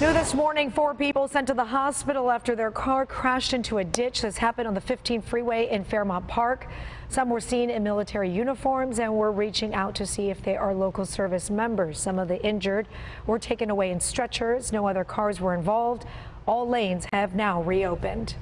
New this morning, four people sent to the hospital after their car crashed into a ditch. This happened on the 15 freeway in Fairmount Park. Some were seen in military uniforms and were reaching out to see if they are local service members. Some of the injured were taken away in stretchers. No other cars were involved. All lanes have now reopened.